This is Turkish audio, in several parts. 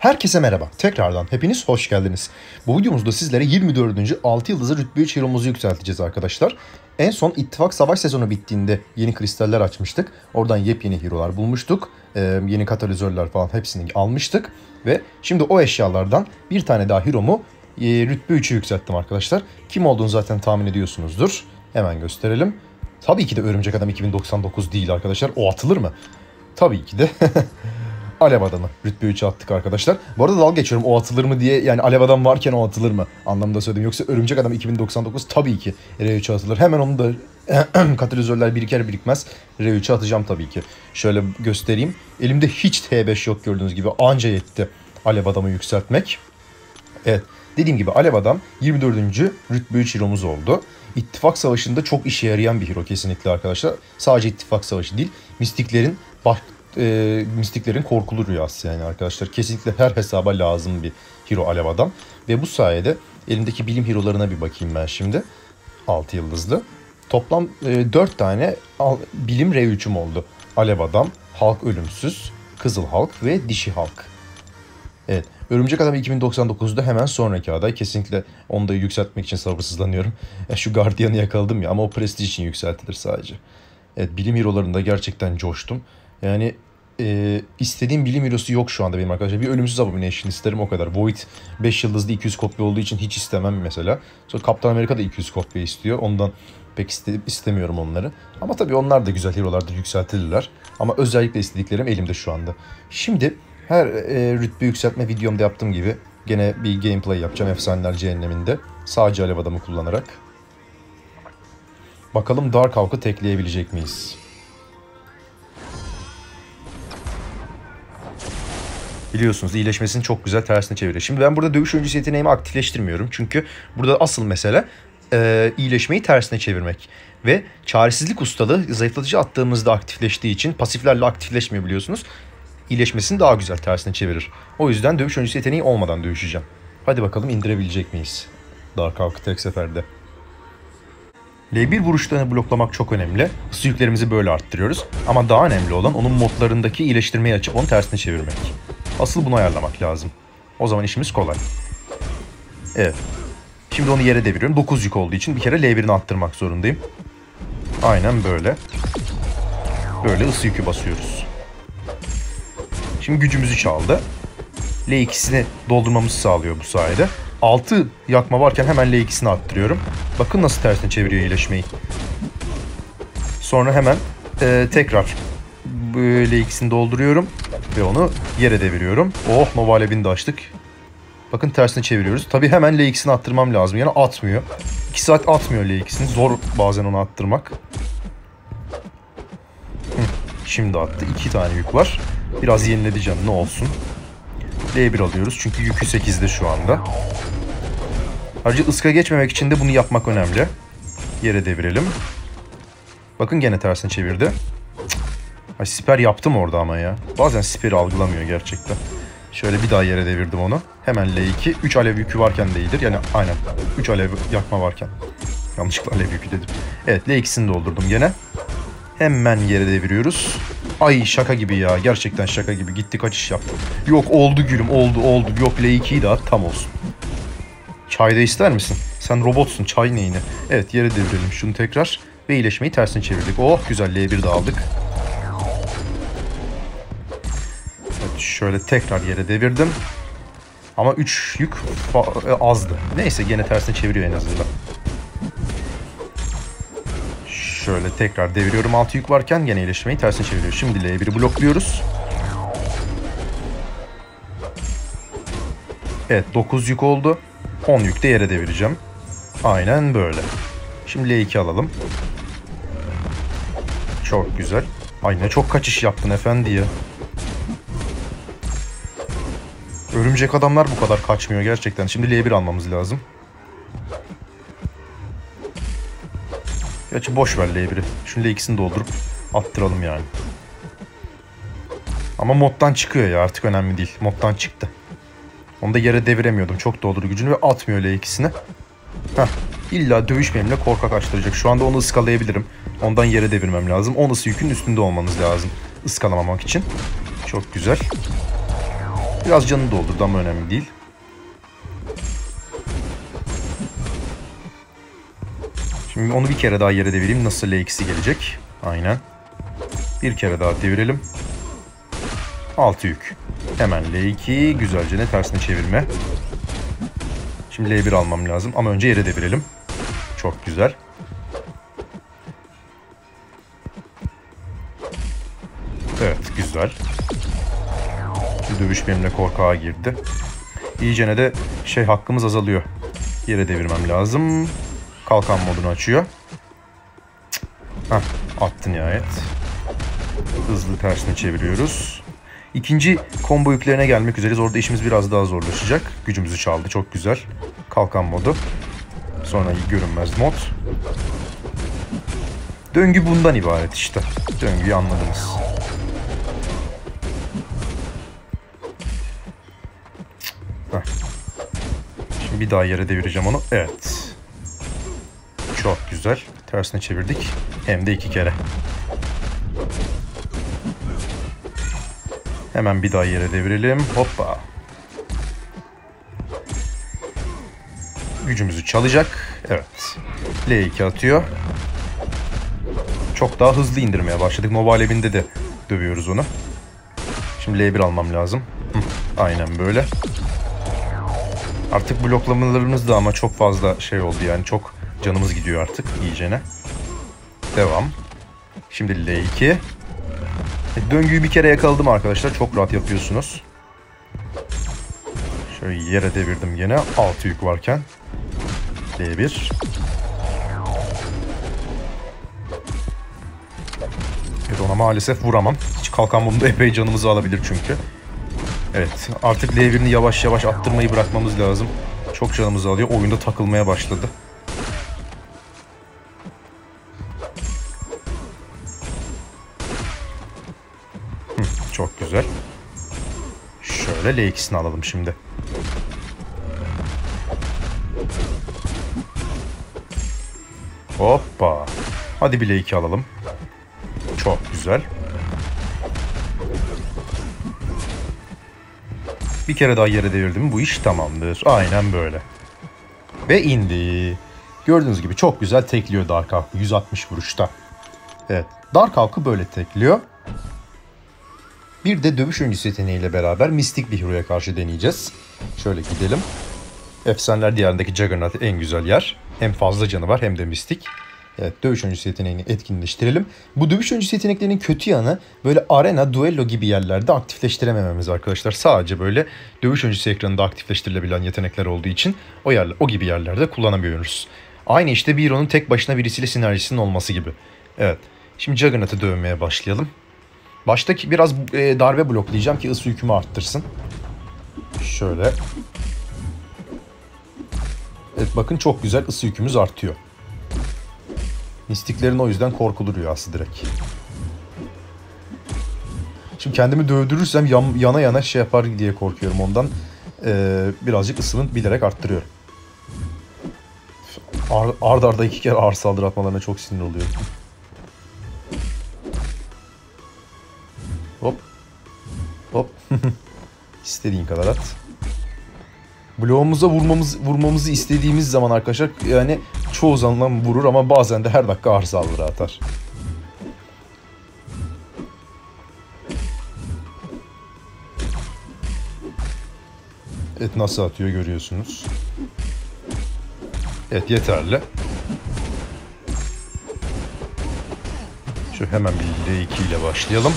Herkese merhaba. Tekrardan hepiniz hoş geldiniz. Bu videomuzda sizlere 24. 6 yıldızı rütbe 3 hero'muzu yükselteceğiz arkadaşlar. En son ittifak savaş sezonu bittiğinde yeni kristaller açmıştık. Oradan yepyeni hero'lar bulmuştuk. Ee, yeni katalizörler falan hepsini almıştık. Ve şimdi o eşyalardan bir tane daha hero'mu e, rütbe 3'e yükselttim arkadaşlar. Kim olduğunu zaten tahmin ediyorsunuzdur. Hemen gösterelim. Tabii ki de Örümcek Adam 2099 değil arkadaşlar. O atılır mı? Tabii ki de Alev adamı rütbe 3'e attık arkadaşlar. Bu arada dalga geçiyorum o atılır mı diye yani Alev adam varken o atılır mı anlamında söyledim. Yoksa Örümcek Adam 2099 tabii ki R3'e atılır. Hemen onu da katalizörler biriker birikmez R3'e atacağım tabii ki. Şöyle göstereyim. Elimde hiç T5 yok gördüğünüz gibi anca yetti Alev adamı yükseltmek. Evet dediğim gibi Alev adam 24. rütbe 3 hero'muz oldu. İttifak Savaşı'nda çok işe yarayan bir hero kesinlikle arkadaşlar. Sadece İttifak Savaşı değil, mistiklerin e, mistiklerin korkulu rüyası yani arkadaşlar. Kesinlikle her hesaba lazım bir hero Alev Adam. Ve bu sayede elimdeki bilim hero'larına bir bakayım ben şimdi. 6 yıldızlı. Toplam e, 4 tane al, bilim R3'üm oldu. Alev Adam, Halk Ölümsüz, Kızıl Halk ve Dişi Halk. Evet. Örümcek Adam 2099'da hemen sonraki aday. Kesinlikle onu da yükseltmek için sabırsızlanıyorum. Ya şu Guardian'ı yakaladım ya ama o prestij için yükseltilir sadece. Evet bilim hero'larında gerçekten coştum. Yani e, istediğim bilim hero'su yok şu anda benim arkadaşlar. Bir ölümsüz abomination isterim o kadar. Void 5 yıldızlı 200 kopya olduğu için hiç istemem mesela. Sonra Kaptan Amerika da 200 kopya istiyor. Ondan pek iste, istemiyorum onları. Ama tabii onlar da güzel hero'lardır yükseltilirler. Ama özellikle istediklerim elimde şu anda. Şimdi her e, rütbe yükseltme videomda yaptığım gibi gene bir gameplay yapacağım Efsaneler Cehenneminde. Sadece alev adamı kullanarak. Bakalım Dark Hawk'ı tekleyebilecek miyiz? Biliyorsunuz iyileşmesini çok güzel tersine çeviriyor. Şimdi ben burada dövüş öncesi yeteneğimi aktifleştirmiyorum. Çünkü burada asıl mesele e, iyileşmeyi tersine çevirmek. Ve çaresizlik ustalığı zayıflatıcı attığımızda aktifleştiği için pasiflerle aktifleşmiyor biliyorsunuz. İyileşmesini daha güzel tersine çevirir. O yüzden dövüş öncesi yeteneği olmadan dövüşeceğim. Hadi bakalım indirebilecek miyiz? Dark Hawk'ı tek seferde. L1 vuruşlarını bloklamak çok önemli. Hız yüklerimizi böyle arttırıyoruz. Ama daha önemli olan onun modlarındaki iyileştirmeyi açıp onu tersine çevirmek. Asıl bunu ayarlamak lazım. O zaman işimiz kolay. Evet. Şimdi onu yere deviriyorum. 9 yük olduğu için bir kere L1'ini arttırmak zorundayım. Aynen böyle. Böyle ısı yükü basıyoruz. Şimdi gücümüzü çaldı. L2'sini doldurmamızı sağlıyor bu sayede. 6 yakma varken hemen L2'sini arttırıyorum. Bakın nasıl tersine çeviriyor iyileşmeyi. Sonra hemen e, tekrar L2'sini dolduruyorum ve onu yere deviriyorum. Oh Nova Alevini açtık. Bakın tersine çeviriyoruz. Tabi hemen L2'sini attırmam lazım. Yani atmıyor. 2 saat atmıyor L2'sini. Zor bazen onu attırmak. Şimdi attı. 2 tane yük var. Biraz yeniledi canını olsun. L1 alıyoruz çünkü yükü 8'de şu anda. Ayrıca ıska geçmemek için de bunu yapmak önemli. Yere devirelim. Bakın gene tersine çevirdi. Ay siper yaptım orada ama ya. Bazen siperi algılamıyor gerçekten. Şöyle bir daha yere devirdim onu. Hemen L2. 3 alev yükü varken de iyidir. Yani aynen. 3 alev yakma varken. Yanlışlıkla alev yükü dedim. Evet L2'sini doldurdum gene. Hemen yere deviriyoruz. Ay şaka gibi ya. Gerçekten şaka gibi. Gitti kaçış yaptı. Yok oldu gülüm oldu oldu. Yok L2'yi daha tam olsun. Çay da ister misin? Sen robotsun çay neyine? Evet yere devirelim şunu tekrar. Ve iyileşmeyi tersine çevirdik. Oh güzel L1 de aldık. Şöyle tekrar yere devirdim. Ama 3 yük azdı. Neyse gene tersine çeviriyor en azından. Şöyle tekrar deviriyorum 6 yük varken gene iyileşmeyi tersine çeviriyor. Şimdi L1'i blokluyoruz. Evet 9 yük oldu. 10 yük de yere devireceğim. Aynen böyle. Şimdi L2 alalım. Çok güzel. Ay ne çok kaçış yaptın efendi ya. Örümcek adamlar bu kadar kaçmıyor gerçekten. Şimdi L1 almamız lazım. Gerçi boş ver L1'i. Şunu L2'sini doldurup attıralım yani. Ama moddan çıkıyor ya artık önemli değil. Moddan çıktı. Onu da yere deviremiyordum. Çok doldur gücünü ve atmıyor L2'sini. Heh. İlla dövüş benimle korkak açtıracak. Şu anda onu ıskalayabilirim. Ondan yere devirmem lazım. 10 ısı yükün üstünde olmanız lazım. ıskalamamak için. Çok güzel. Biraz canını doldurdu ama önemli değil. Şimdi onu bir kere daha yere devireyim. Nasıl L2'si gelecek? Aynen. Bir kere daha devirelim. 6 yük. Hemen L2 güzelce ne tersine çevirme. Şimdi L1 almam lazım ama önce yere devirelim. Çok güzel. Dövüş benimle korkağa girdi. İyicene de şey hakkımız azalıyor. Yere devirmem lazım. Kalkan modunu açıyor. Hah, attı nihayet. Hızlı tersine çeviriyoruz. İkinci combo yüklerine gelmek üzereyiz. Orada işimiz biraz daha zorlaşacak. Gücümüzü çaldı. Çok güzel. Kalkan modu. Sonra görünmez mod. Döngü bundan ibaret işte. Döngüyü anladınız. Heh. Şimdi bir daha yere devireceğim onu. Evet. Çok güzel. Tersine çevirdik. Hem de iki kere. Hemen bir daha yere devirelim. Hoppa. Gücümüzü çalacak. Evet. L2 atıyor. Çok daha hızlı indirmeye başladık. Mobile Lab'inde de dövüyoruz onu. Şimdi L1 almam lazım. Hı, aynen böyle. Artık bloklamalarımız da ama çok fazla şey oldu yani. Çok canımız gidiyor artık iyicene. Devam. Şimdi L2. E, döngüyü bir kere yakaladım arkadaşlar. Çok rahat yapıyorsunuz. Şöyle yere devirdim gene. 6 yük varken. L1. Evet ona maalesef vuramam. Hiç kalkan bunda epey canımızı alabilir çünkü. Evet artık L1'ini yavaş yavaş attırmayı bırakmamız lazım. Çok canımızı alıyor. Oyunda takılmaya başladı. Hı, çok güzel. Şöyle L2'sini alalım şimdi. Hoppa. Hadi bir L2 alalım. Çok güzel. Bir kere daha yere devirdim. Bu iş tamamdır. Aynen böyle. Ve indi. Gördüğünüz gibi çok güzel tekliyor Dark Hawk'u 160 vuruşta. Evet. Dark Hawk'u böyle tekliyor. Bir de dövüş öncüsü yeteneğiyle beraber mistik bir hero'ya karşı deneyeceğiz. Şöyle gidelim. Efsaneler diyarındaki Juggernaut en güzel yer. Hem fazla canı var hem de mistik. Evet, dövüş öncüsü yeteneğini etkinleştirelim. Bu dövüş öncüsü yeteneklerinin kötü yanı böyle arena, duello gibi yerlerde aktifleştiremememiz arkadaşlar. Sadece böyle dövüş öncüsü ekranında aktifleştirilebilen yetenekler olduğu için o yerler, o gibi yerlerde kullanamıyoruz. Aynı işte bir hero'nun tek başına birisiyle sinerjisinin olması gibi. Evet. Şimdi Juggernaut'ı dövmeye başlayalım. Baştaki biraz e, darbe bloklayacağım ki ısı yükümü arttırsın. Şöyle. Evet bakın çok güzel ısı yükümüz artıyor. Mistiklerin o yüzden korkulur rüyası direkt. Şimdi kendimi dövdürürsem yan, yana yana şey yapar diye korkuyorum ondan. Ee, birazcık ısımı bilerek arttırıyorum. Ar, ard arda iki kere ağır saldırı atmalarına çok sinir oluyorum. Hop. Hop. İstediğin kadar at. Bloğumuza vurmamız vurmamızı istediğimiz zaman arkadaşlar yani çoğu zaman vurur ama bazen de her dakika ağır saldırı atar. Evet nasıl atıyor görüyorsunuz. Evet yeterli. Şu hemen bir L2 ile başlayalım.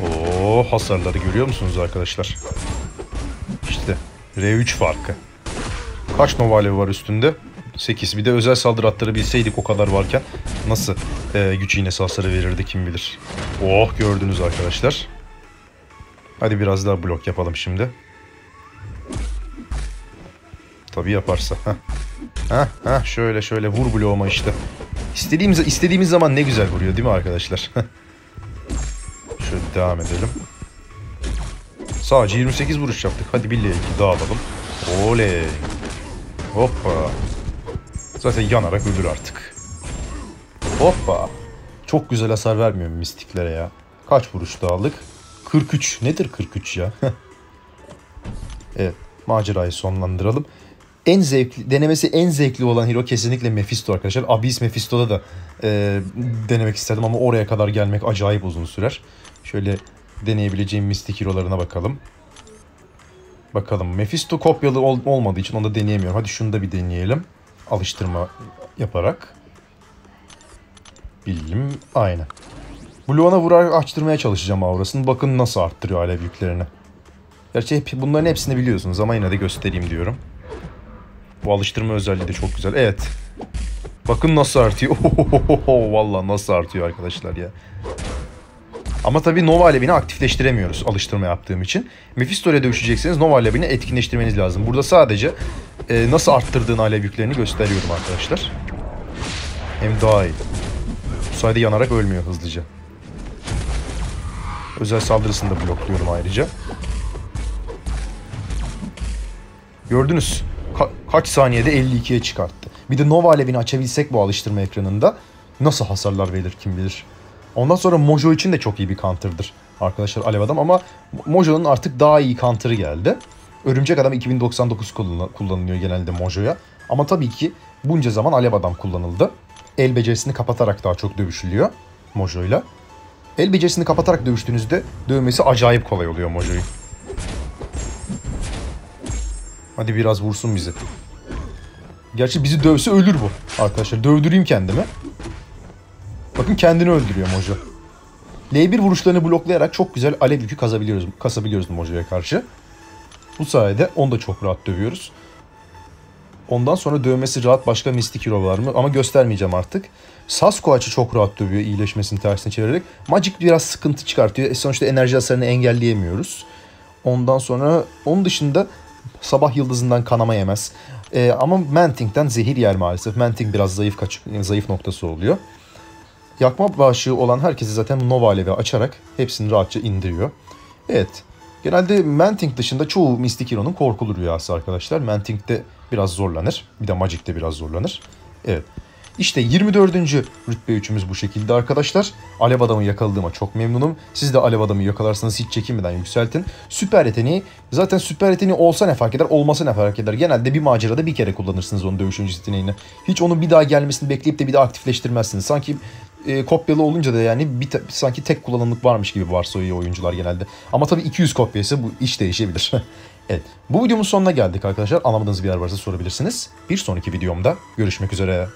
Oo hasarları görüyor musunuz arkadaşlar? İşte R3 farkı. Kaç Nova var üstünde? 8. Bir de özel saldırı atları bilseydik o kadar varken nasıl e, güç iğnesi hasarı verirdi kim bilir. Oh gördünüz arkadaşlar. Hadi biraz daha blok yapalım şimdi. Tabi yaparsa. Heh. Heh, heh, şöyle şöyle vur bloğuma işte. İstediğimiz, istediğimiz zaman ne güzel vuruyor değil mi arkadaşlar? şöyle devam edelim. Sadece 28 vuruş yaptık. Hadi bir L2 daha alalım. Oley. Hoppa. Zaten yanarak ölür artık. Hoppa. Çok güzel hasar vermiyor mistiklere ya. Kaç vuruş da aldık? 43. Nedir 43 ya? Evet macerayı sonlandıralım. En zevkli, denemesi en zevkli olan hero kesinlikle Mephisto arkadaşlar. Abyss Mephisto'da da e, denemek isterdim ama oraya kadar gelmek acayip uzun sürer. Şöyle deneyebileceğim mistik hero'larına bakalım. Bakalım. Mephisto kopyalı ol- olmadığı için onu da deneyemiyorum. Hadi şunu da bir deneyelim. Alıştırma yaparak. Bildim. Aynen. Bloğuna vurarak açtırmaya çalışacağım aurasını. Bakın nasıl arttırıyor alev yüklerini. Gerçi hep bunların hepsini biliyorsunuz ama yine de göstereyim diyorum. Bu alıştırma özelliği de çok güzel. Evet. Bakın nasıl artıyor. Ohohoho, Vallahi nasıl artıyor arkadaşlar ya. Ama tabii Nova alevini aktifleştiremiyoruz alıştırma yaptığım için. Mephisto ile dövüşecekseniz Nova alevini etkinleştirmeniz lazım. Burada sadece e, nasıl arttırdığın alev yüklerini gösteriyorum arkadaşlar. Hem daha iyi. Bu sayede yanarak ölmüyor hızlıca. Özel saldırısını da blokluyorum ayrıca. Gördünüz. Ka- kaç saniyede 52'ye çıkarttı. Bir de Nova alevini açabilsek bu alıştırma ekranında nasıl hasarlar verir kim bilir. Ondan sonra Mojo için de çok iyi bir counter'dır arkadaşlar Alev Adam ama Mojo'nun artık daha iyi counter'ı geldi. Örümcek Adam 2099 kullan- kullanılıyor genelde Mojo'ya. Ama tabii ki bunca zaman Alev Adam kullanıldı. El becerisini kapatarak daha çok dövüşülüyor Mojo'yla. El becerisini kapatarak dövüştüğünüzde dövmesi acayip kolay oluyor Mojo'yu. Hadi biraz vursun bizi. Gerçi bizi dövse ölür bu arkadaşlar. Dövdüreyim kendimi. Bakın kendini öldürüyor Mojo. L1 vuruşlarını bloklayarak çok güzel alev yükü kazabiliyoruz, kasabiliyoruz Mojo'ya karşı. Bu sayede onu da çok rahat dövüyoruz. Ondan sonra dövmesi rahat başka mistik hero var mı? Ama göstermeyeceğim artık. Sasquatch'ı çok rahat dövüyor iyileşmesini tersine çevirerek. Magic biraz sıkıntı çıkartıyor. E sonuçta enerji hasarını engelleyemiyoruz. Ondan sonra onun dışında sabah yıldızından kanama yemez. E, ama Manting'den zehir yer maalesef. Manting biraz zayıf kaç zayıf noktası oluyor. Yakma bağışığı olan herkesi zaten Nova Alevi açarak hepsini rahatça indiriyor. Evet. Genelde Manting dışında çoğu Mystic Hero'nun korkulu rüyası arkadaşlar. Manting'de biraz zorlanır. Bir de Magic'te biraz zorlanır. Evet. İşte 24. rütbe 3'ümüz bu şekilde arkadaşlar. Alev adamı yakaladığıma çok memnunum. Siz de alev adamı yakalarsanız hiç çekinmeden yükseltin. Süper yeteneği zaten süper yeteneği olsa ne fark eder olmasa ne fark eder. Genelde bir macerada bir kere kullanırsınız onun dövüş öncesi yeteneğini. Hiç onun bir daha gelmesini bekleyip de bir daha aktifleştirmezsiniz. Sanki e, kopyalı olunca da yani bir sanki tek kullanımlık varmış gibi varsayıyor oyuncular genelde. Ama tabii 200 kopyası bu iş değişebilir. evet. Bu videomun sonuna geldik arkadaşlar. Anlamadığınız bir yer varsa sorabilirsiniz. Bir sonraki videomda görüşmek üzere.